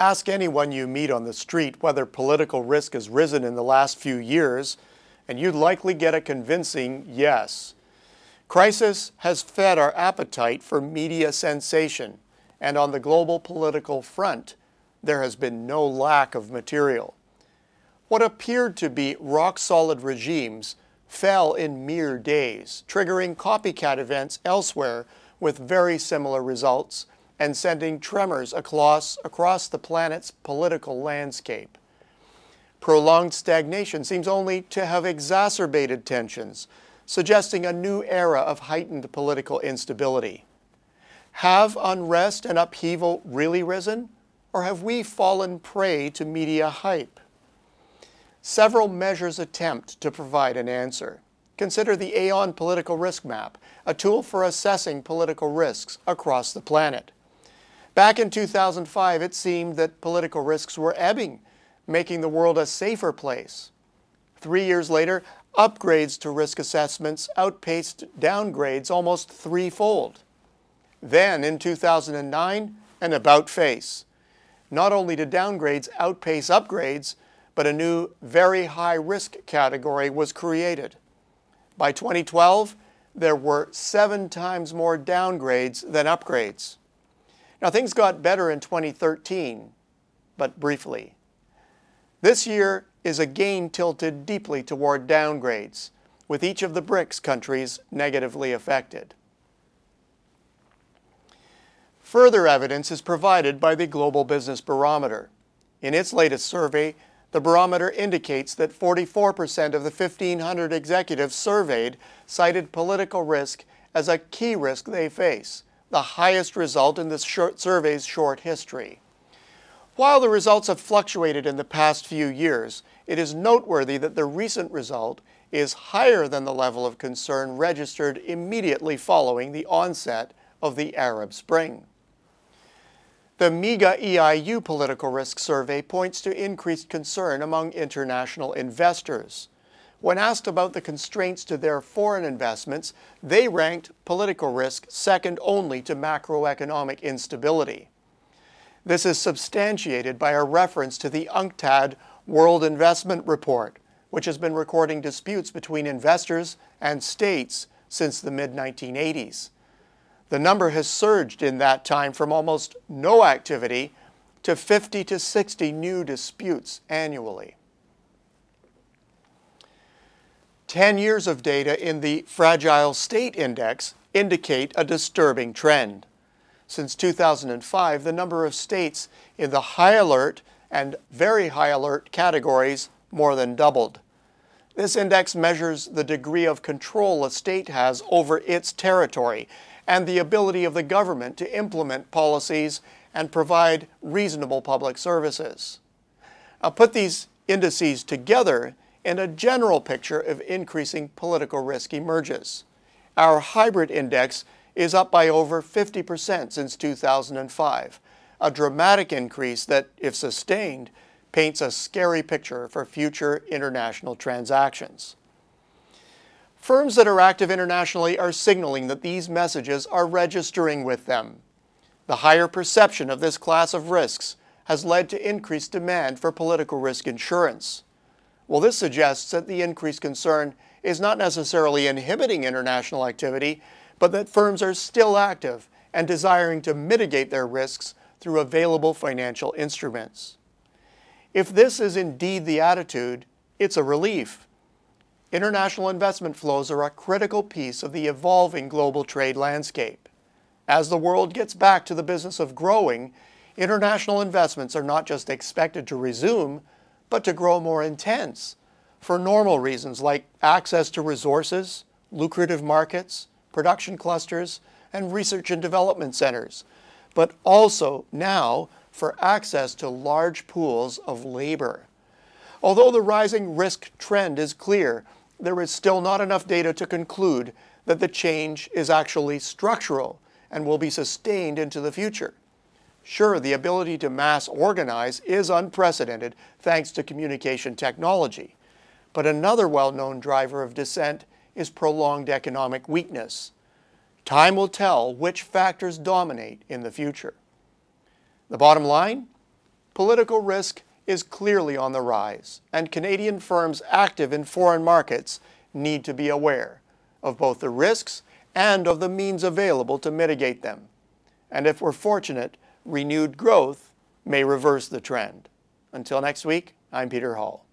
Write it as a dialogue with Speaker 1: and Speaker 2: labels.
Speaker 1: Ask anyone you meet on the street whether political risk has risen in the last few years, and you'd likely get a convincing yes. Crisis has fed our appetite for media sensation, and on the global political front, there has been no lack of material. What appeared to be rock solid regimes fell in mere days, triggering copycat events elsewhere with very similar results and sending tremors across, across the planet's political landscape. Prolonged stagnation seems only to have exacerbated tensions, suggesting a new era of heightened political instability. Have unrest and upheaval really risen, or have we fallen prey to media hype? Several measures attempt to provide an answer. Consider the Aon Political Risk Map, a tool for assessing political risks across the planet. Back in 2005, it seemed that political risks were ebbing, making the world a safer place. Three years later, upgrades to risk assessments outpaced downgrades almost threefold. Then, in 2009, an about face. Not only did downgrades outpace upgrades, but a new very high risk category was created. By 2012, there were seven times more downgrades than upgrades. Now, things got better in 2013, but briefly. This year is again tilted deeply toward downgrades, with each of the BRICS countries negatively affected. Further evidence is provided by the Global Business Barometer. In its latest survey, the barometer indicates that 44% of the 1,500 executives surveyed cited political risk as a key risk they face, the highest result in this short survey's short history. While the results have fluctuated in the past few years, it is noteworthy that the recent result is higher than the level of concern registered immediately following the onset of the Arab Spring. The MIGA EIU Political Risk Survey points to increased concern among international investors. When asked about the constraints to their foreign investments, they ranked political risk second only to macroeconomic instability. This is substantiated by a reference to the UNCTAD World Investment Report, which has been recording disputes between investors and states since the mid 1980s. The number has surged in that time from almost no activity to 50 to 60 new disputes annually. 10 years of data in the Fragile State Index indicate a disturbing trend. Since 2005, the number of states in the high alert and very high alert categories more than doubled. This index measures the degree of control a state has over its territory and the ability of the government to implement policies and provide reasonable public services. I'll put these indices together and a general picture of increasing political risk emerges. Our hybrid index is up by over 50% since 2005, a dramatic increase that, if sustained, paints a scary picture for future international transactions. Firms that are active internationally are signaling that these messages are registering with them. The higher perception of this class of risks has led to increased demand for political risk insurance. Well, this suggests that the increased concern is not necessarily inhibiting international activity, but that firms are still active and desiring to mitigate their risks through available financial instruments. If this is indeed the attitude, it's a relief. International investment flows are a critical piece of the evolving global trade landscape. As the world gets back to the business of growing, international investments are not just expected to resume, but to grow more intense for normal reasons like access to resources, lucrative markets, production clusters, and research and development centers, but also now for access to large pools of labor. Although the rising risk trend is clear, there is still not enough data to conclude that the change is actually structural and will be sustained into the future. Sure, the ability to mass organize is unprecedented thanks to communication technology. But another well-known driver of dissent is prolonged economic weakness. Time will tell which factors dominate in the future. The bottom line? Political risk is clearly on the rise, and Canadian firms active in foreign markets need to be aware of both the risks and of the means available to mitigate them. And if we're fortunate, renewed growth may reverse the trend. Until next week, I'm Peter Hall.